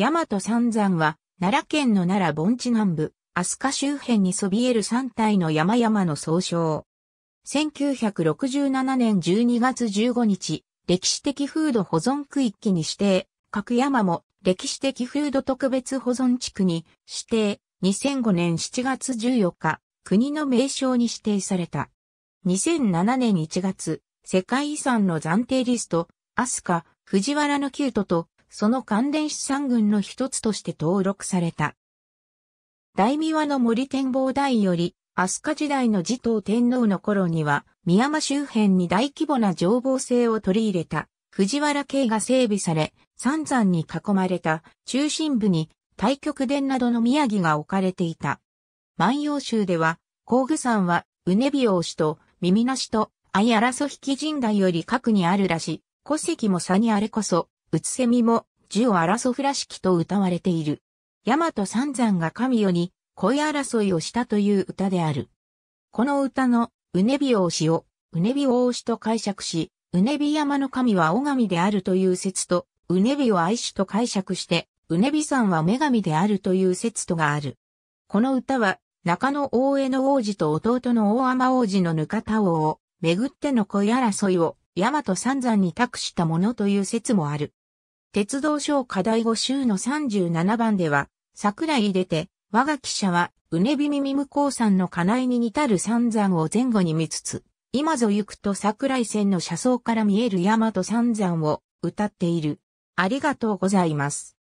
大和三山は、奈良県の奈良盆地南部、飛鳥周辺にそびえる三体の山々の総称。1967年12月15日、歴史的風土保存区域に指定、各山も歴史的風土特別保存地区に指定、2005年7月14日、国の名称に指定された。2007年1月、世界遺産の暫定リスト、飛鳥、藤原の旧都とその関連資産群の一つとして登録された。大名の森展望台より、飛鳥時代の持統天皇の頃には、宮山周辺に大規模な情報性を取り入れた、藤原京が整備され、三山に囲まれた中心部に太極殿などの宮城が置かれていた。万葉集では、甲具山は、うねび王氏と耳なしと、相争引き神代より核にあるらし、古石も差にあれこそ、うつせみも、樹を争ふらしきと歌われている。大和三山が神よに恋争いをしたという歌である。この歌のうねび王氏をうねび王氏と解釈し、うねび山の神は尾神であるという説と、うねびを愛しと解釈して、うねび山は女神であるという説とがある。この歌は、中野大江の王子と弟の大天王子のぬかた王を、めぐっての恋争いを、大和三山に託したものという説もある。鉄道省課題5週の37番では、桜井出て、我が記者は、うねびみみ向こうさんの課内に似たる三山を前後に見つつ、今ぞ行くと桜井線の車窓から見える大和三山を歌っている。ありがとうございます。